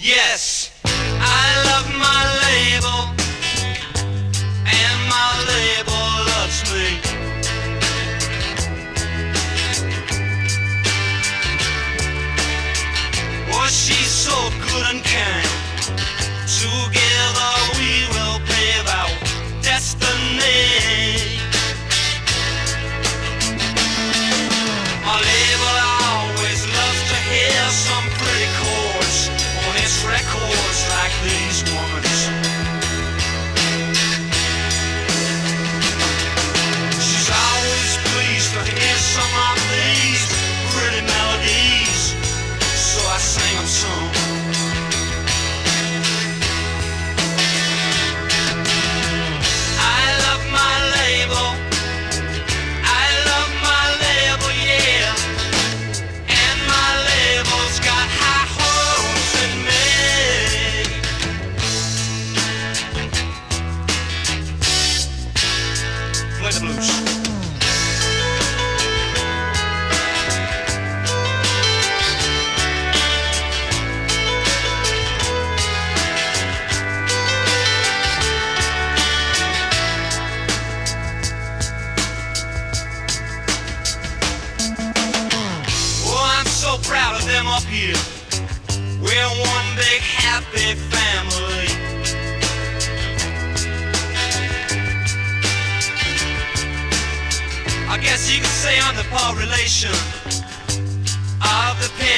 Yes, I love my label, and my label loves me. Oh, she's so good and kind. Play the blues. Oh, I'm so proud of them up here. We're one big happy family. Guess you could say I'm the power relation of the pig.